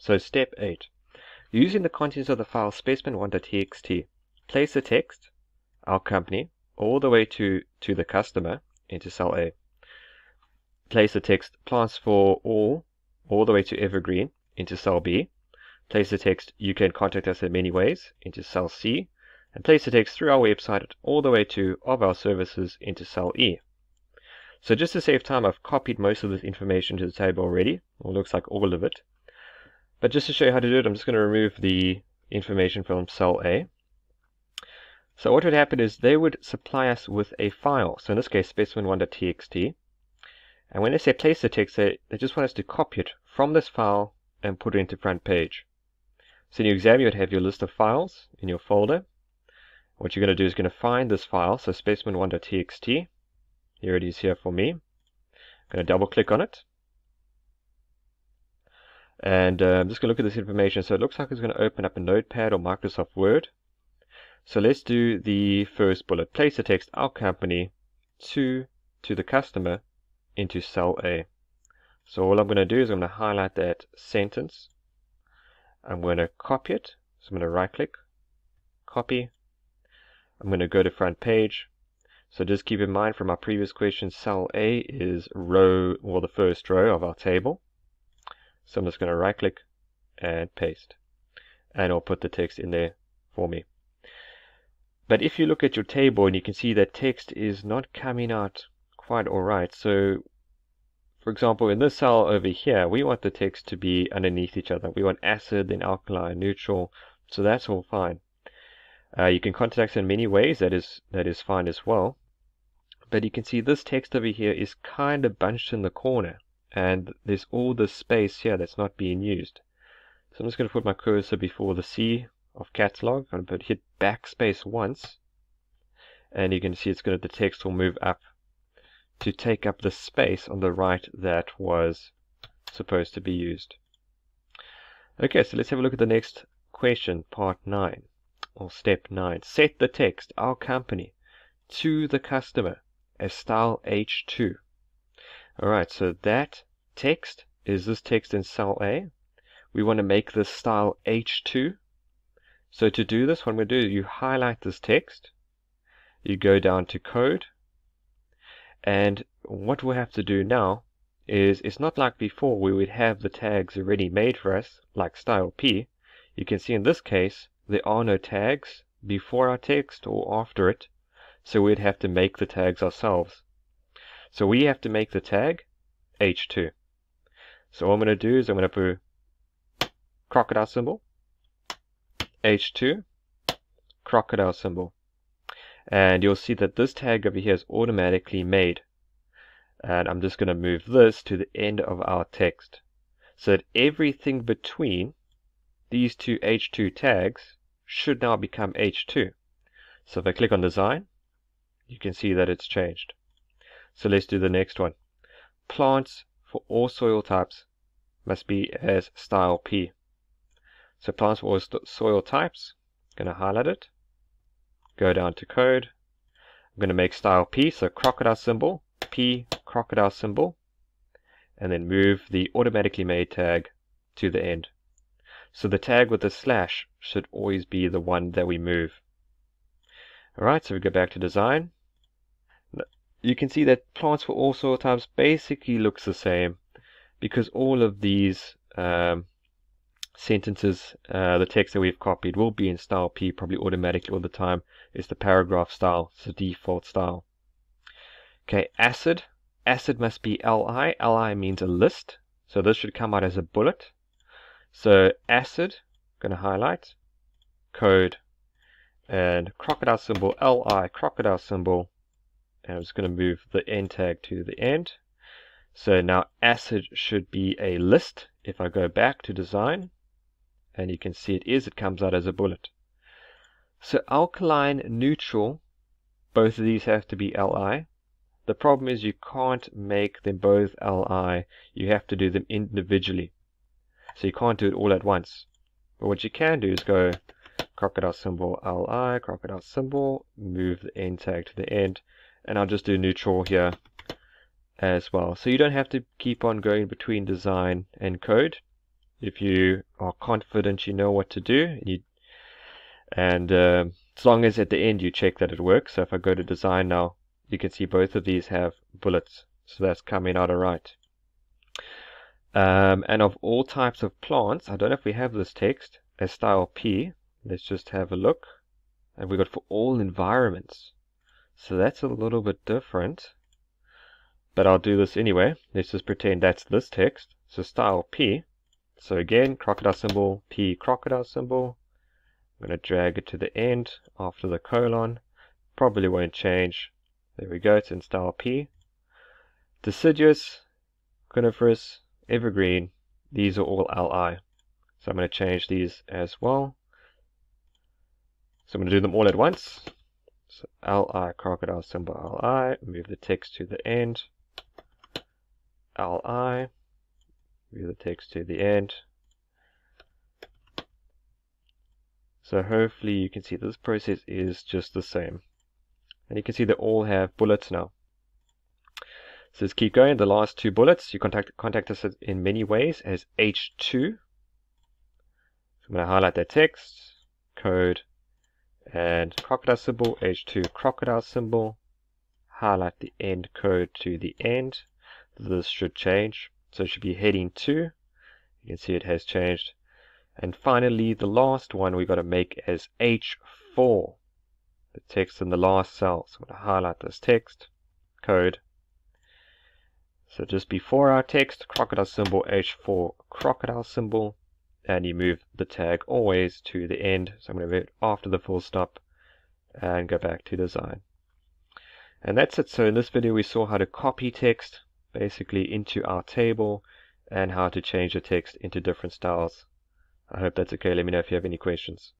So step 8. Using the contents of the file specimen1.txt, place the text, our company, all the way to, to the customer into cell A. Place the text plants for all, all the way to evergreen into cell B. Place the text you can contact us in many ways into cell C. And place the text through our website all the way to of our services into cell E. So just to save time, I've copied most of this information to the table already, or looks like all of it. But just to show you how to do it, I'm just going to remove the information from cell A. So what would happen is they would supply us with a file. So in this case, specimen1.txt. And when they say place the text, they, they just want us to copy it from this file and put it into FrontPage. So in your exam, you would have your list of files in your folder. What you're going to do is going to find this file, so specimen1.txt. Here it is here for me. I'm going to double click on it. And uh, I'm just going to look at this information. So it looks like it's going to open up a notepad or Microsoft Word. So let's do the first bullet. Place the text our company to to the customer into cell A. So all I'm going to do is I'm going to highlight that sentence. I'm going to copy it. So I'm going to right click, copy. I'm going to go to FrontPage. So just keep in mind from our previous question, cell A is row, or the first row of our table. So I'm just going to right click and paste. And it'll put the text in there for me. But if you look at your table and you can see that text is not coming out quite alright. So for example, in this cell over here, we want the text to be underneath each other. We want acid, then alkaline, neutral. So that's all fine. Uh, you can contact in many ways. That is that is fine as well. But you can see this text over here is kind of bunched in the corner. And there's all this space here that's not being used. So I'm just going to put my cursor before the C of catalog. I'm going to hit backspace once. And you can see it's going to, the text will move up to take up the space on the right that was supposed to be used. Okay, so let's have a look at the next question, part 9 or step 9. Set the text, our company, to the customer as style H2. Alright, so that text is this text in cell A. We want to make this style H2. So to do this, what I'm going to do, you highlight this text, you go down to code, and what we'll have to do now is, it's not like before we would have the tags already made for us, like style P. You can see in this case, there are no tags before our text or after it, so we'd have to make the tags ourselves. So we have to make the tag H2. So what I'm going to do is I'm going to put crocodile symbol, H2, crocodile symbol. And you'll see that this tag over here is automatically made. And I'm just going to move this to the end of our text. So that everything between these two H2 tags should now become H2. So if I click on design, you can see that it's changed. So let's do the next one. Plants for all soil types must be as style P. So plants for all soil types, I'm going to highlight it, go down to code, I'm going to make style P, so crocodile symbol, P crocodile symbol, and then move the automatically made tag to the end. So the tag with the slash should always be the one that we move. Alright, so we go back to design. You can see that plants for all soil types basically looks the same because all of these um, sentences, uh, the text that we've copied will be in style P probably automatically all the time. It's the paragraph style, it's the default style. Okay, acid. Acid must be LI. LI means a list. So this should come out as a bullet. So acid, going to highlight, code, and crocodile symbol, li, crocodile symbol, and I'm just going to move the end tag to the end. So now acid should be a list. If I go back to design, and you can see it is, it comes out as a bullet. So alkaline, neutral, both of these have to be Li. The problem is you can't make them both Li. You have to do them individually. So you can't do it all at once. But what you can do is go crocodile symbol li, crocodile symbol, move the end tag to the end, and I'll just do neutral here as well. So you don't have to keep on going between design and code. if you are confident you know what to do. And, you, and uh, as long as at the end you check that it works. So if I go to design now, you can see both of these have bullets. So that's coming out alright. Um, and of all types of plants, I don't know if we have this text as style P. Let's just have a look. And we got for all environments. So that's a little bit different. But I'll do this anyway. Let's just pretend that's this text. So style P. So again, crocodile symbol, P crocodile symbol. I'm going to drag it to the end after the colon. Probably won't change. There we go, it's in style P. Deciduous, coniferous, evergreen, these are all LI. So I'm going to change these as well. So I'm going to do them all at once. So LI, crocodile symbol LI, move the text to the end. LI, move the text to the end. So hopefully you can see this process is just the same. And you can see they all have bullets now. So let's keep going. The last two bullets, you contact, contact us in many ways as H2. So I'm going to highlight that text, code, and crocodile symbol, H2 crocodile symbol. Highlight the end code to the end. This should change. So it should be heading 2. You can see it has changed. And finally, the last one we got to make as H4. The text in the last cell. So I'm going to highlight this text, code, so just before our text, crocodile symbol H4 crocodile symbol, and you move the tag always to the end. So I'm going to move it after the full stop and go back to design. And that's it. So in this video we saw how to copy text basically into our table and how to change the text into different styles. I hope that's okay. Let me know if you have any questions.